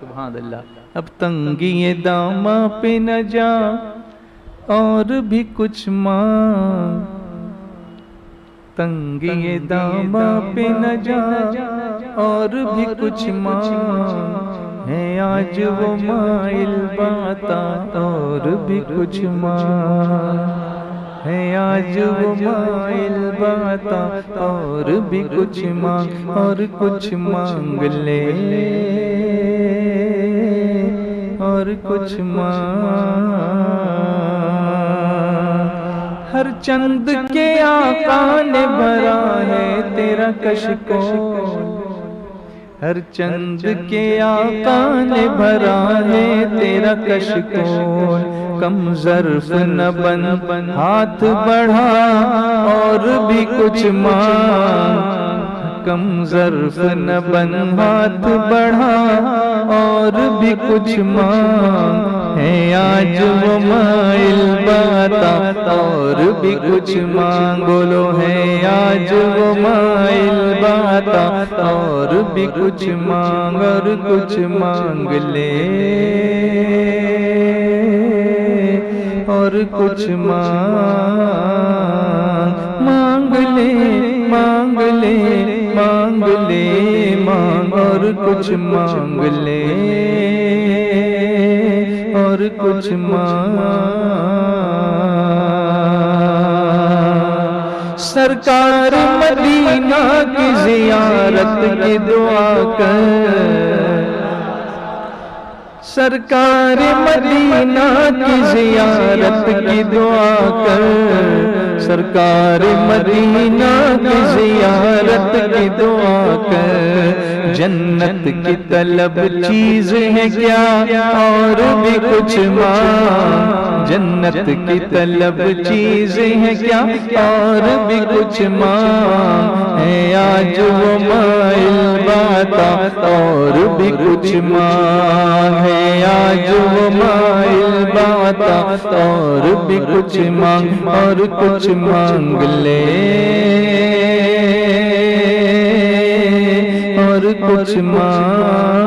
सुबह अल्लाह अब तंगी ये दामा पे न जा और भी कुछ मांग तंगी ये दामा पे न जा और भी कुछ मांग है आज वो माइल बाता और भी कुछ मांग है आज वो माइल बाता और भी कुछ मांग और कुछ मांग ले और कुछ मांग हर चंद के आका ने भरा है तेरा कश को हर चंद के आका ने भरा है तेरा कश को कम जर्फ न बन बन हाथ बढ़ा और भी कुछ मांग कम जर्फ न बन हाथ बढ़ा, और भी कुछ मांग है आज वो माइल बाता, और भी कुछ मांग बोलो है आज वो माइल बाता, और भी कुछ मांग और कुछ मांग ले। और कुछ मांग मांग ले मांग और कुछ मांग ले और कुछ मांग। सरकार मदीना की जियारत की दुआ कर। सरकार मदीना की जियारत की दुआ कर। सरकार मदीना की जियारत की दुआ कर। जन्नत की तलब चीज़ है क्या? और भी कुछ मांग। जन्नत की तलब चीज़ है क्या? और भी कुछ मांग। है आज वो माइल बाता। और भी कुछ मांगे है आज वो माइल बाता और भी कुछ मांग और कुछ मांग ले। और कुछ मांग